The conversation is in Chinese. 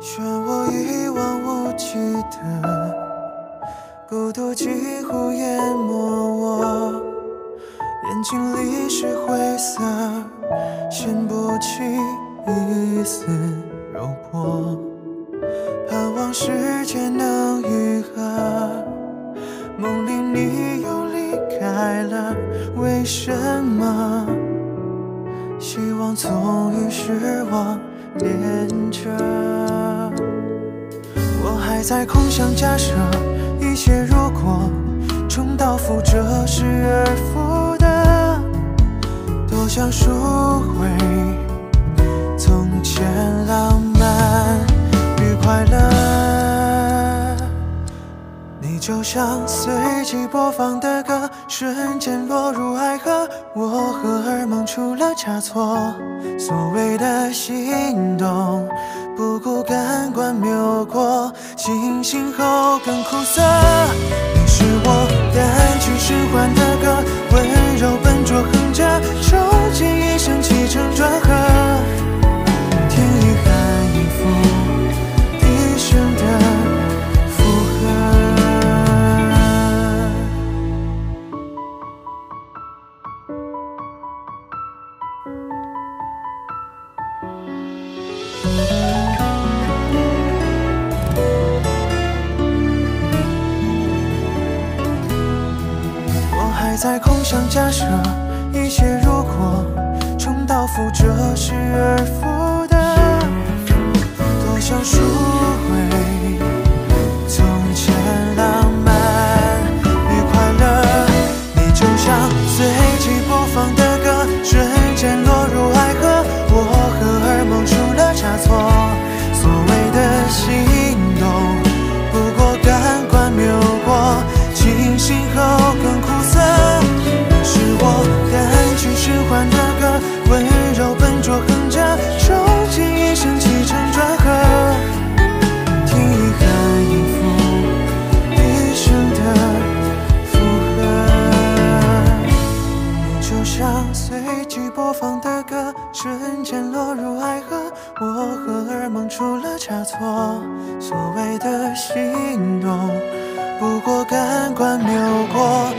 漩涡一望无际的孤独几乎淹没我，眼睛里是灰色，显不起一丝如果。盼望世界能愈合，梦里你又离开了，为什么？希望总与失望连着。我还在空想假设一切如果重蹈覆辙，失而复得，多想赎回就像随机播放的歌，瞬间落入爱河，我荷尔蒙出了差错。所谓的心动，不顾感官谬过，清醒后更苦涩。你是我单曲循环的还在空想假设一切如果重蹈覆辙，失而复得，多想输循环的歌，温柔笨拙哼着，抽进一生起承转合，听遗憾音符，一生的附和。你就像随机播放的歌，瞬间落入爱河，我荷尔蒙出了差错。所谓的心动，不过感官谬过，